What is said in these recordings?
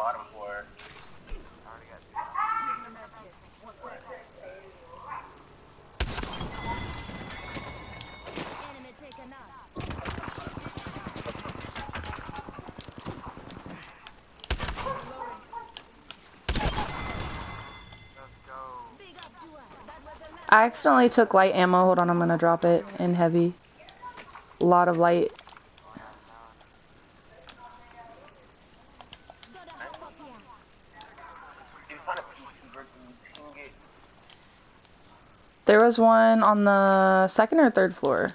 bottom I accidentally took light ammo. Hold on, I'm gonna drop it in heavy. A lot of light. gotta help up here. You find a PC versus you can get There was one on the second or third floor.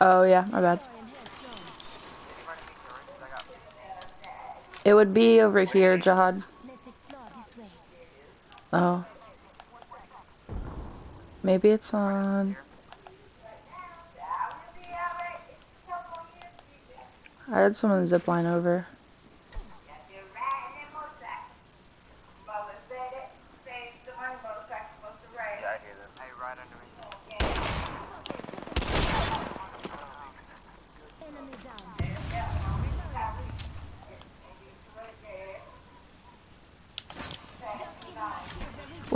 Oh yeah, my bad. It would be over here, Jihad. Oh. Maybe it's on. I had someone zip line over. yeah, I hear them. Hey, right under me. Enemy down.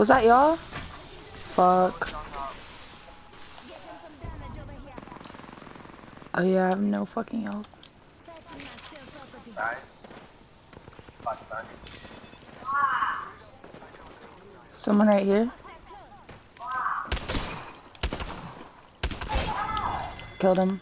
Was that y'all? Fuck. Oh yeah, I have no fucking health. Someone right here. Killed him.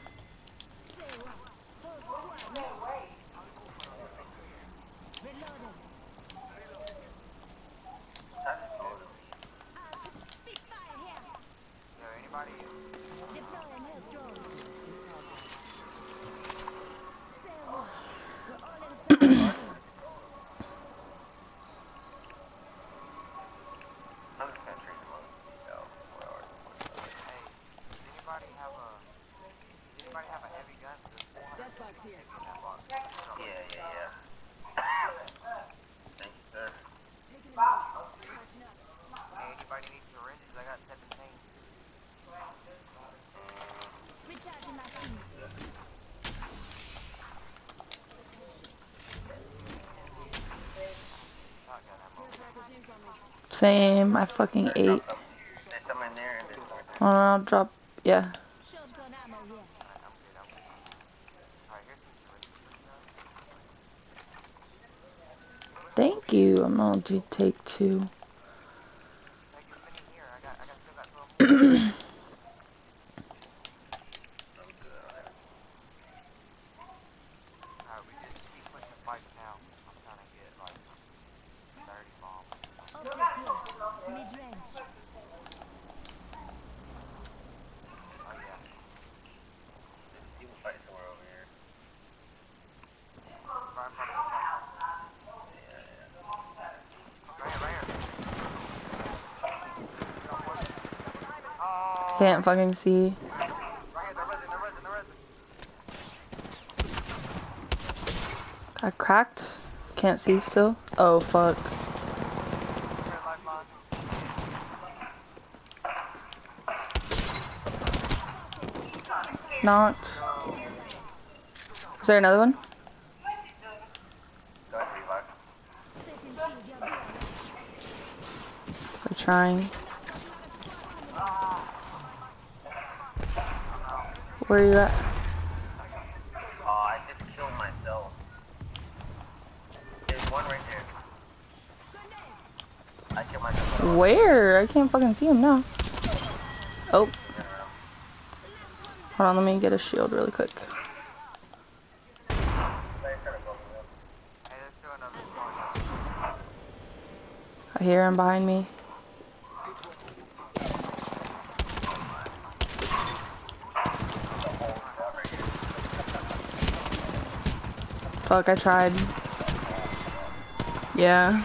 400 box here. Yeah, yeah, yeah. Same. I fucking ate. There's some in there and there's some Oh, I'll drop. Yeah. Shotgun ammo here. Alright, I'm good, I'm good. Alright, here's some syringes. Thank you. I'm going to take two. Take as many here. I got, I got still got 12 more. Alright, we just keep pushing fights now. I'm trying to get like 30 bombs. Objects here. Mid range. Oh yeah. You can fight somewhere over here. Right in front of us. Right here, right here. Oh, Can't fucking see. Got cracked. Can't see still. Oh fuck. Knocked. Is there another one? We're trying. Where you at? Oh, I just killed myself. There's one right there. I killed myself. Where? I can't fucking see him now. Oh. Hold on, let me get a shield really quick. They started blowing me up. Hey, there's still another squad. I hear him behind me. Fuck, I tried. Yeah.